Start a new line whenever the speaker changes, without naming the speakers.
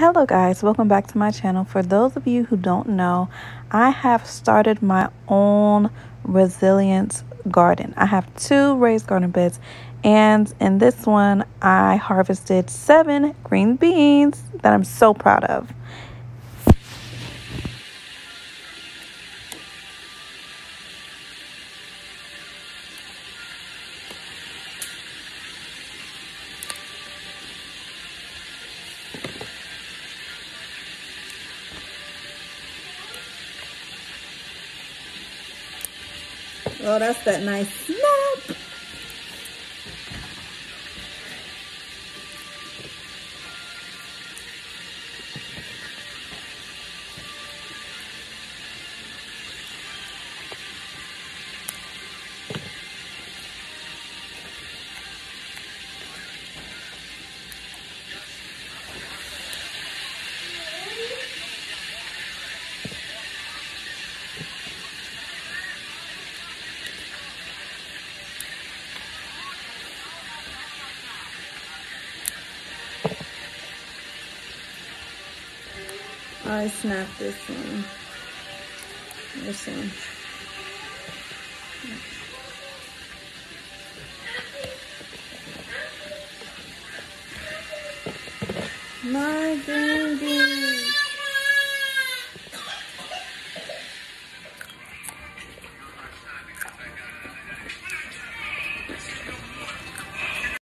Hello guys, welcome back to my channel. For those of you who don't know, I have started my own resilience garden. I have two raised garden beds and in this one I harvested seven green beans that I'm so proud of. Oh, that's that nice I snapped this one. This one. My green